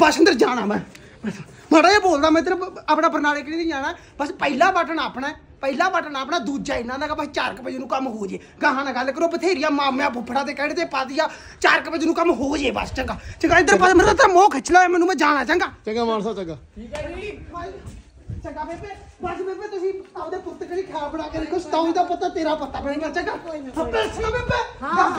ਬਸ ਅੰਦਰ ਜਾਣਾ ਮੈਂ। ਮਾੜਾ ਜਿਹਾ ਬੋਲਦਾ ਮੈਂ ਤੇਰੇ ਆਪਣਾ ਬਰਨਾਲੇ ਕਿਹੜੀ ਨਹੀਂ ਜਾਣਾ। ਬਸ ਪਹਿਲਾ ਬਟਨ ਆਪਣਾ ਪਹਿਲਾ ਬਟਨ ਆਪਣਾ ਦੂਜਾ ਇਹਨਾਂ ਦਾ ਬਸ 4 ਵਜੇ ਨੂੰ ਕੰਮ ਹੋ ਜੇ। ਗਾਹਾਂ ਨਾਲ ਗੱਲ ਕਰੋ ਬਥੇਰੀਆਂ ਮਾਮਿਆਂ ਫੁੱਫੜਾ ਤੇ ਕਹਿੜੇ ਤੇ ਪਾ ਦਿਆ 4 ਵਜੇ ਨੂੰ ਕੰਮ ਹੋ ਜੇ ਬਸ ਚੰਗਾ। ਚੰਗਾ ਇੱਧਰ ਪਾਸ ਮੇਰਾ ਤਾਂ ਮੋਹ ਖਿੱਚ ਲਿਆ ਮੈਨੂੰ ਮੈਂ ਜਾਣਾ ਚੰਗਾ। ਚੰਗਾ ਮਾਨਸਾ ਚੰਗਾ। ਚੰਗਾ ਬੇਬੇ। ਬਸ ਬੇਬੇ ਤੁਸੀਂ ਆਪਦੇ ਪੁੱਤ ਕਰੀ ਖਾ ਬਣਾ ਕੇ ਰੱਖੋ ਸਤਾਉਂ ਦਾ ਪਤਾ ਤੇਰਾ ਪਤਾ ਬਣੇਗਾ ਚੰਗਾ। ਬੇਬੇ। ਹਾਂ